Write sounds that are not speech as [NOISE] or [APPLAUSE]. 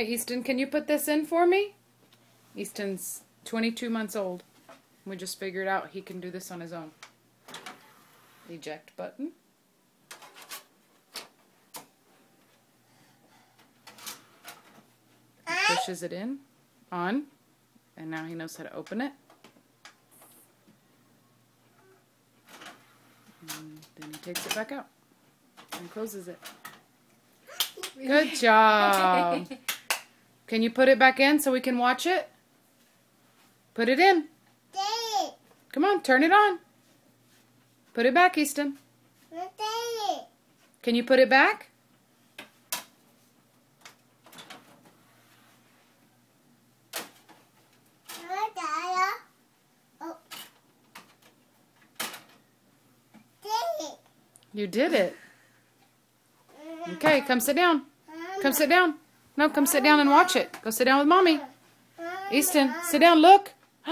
Hey, Easton, can you put this in for me? Easton's 22 months old. We just figured out he can do this on his own. Eject button. He pushes it in, on, and now he knows how to open it. And then he takes it back out and closes it. Good [LAUGHS] job. [LAUGHS] Can you put it back in so we can watch it? Put it in. Come on, turn it on. Put it back, Easton. Can you put it back? You did it. Okay, come sit down. Come sit down. No, come sit down and watch it. Go sit down with mommy. Easton, sit down, look. [GASPS]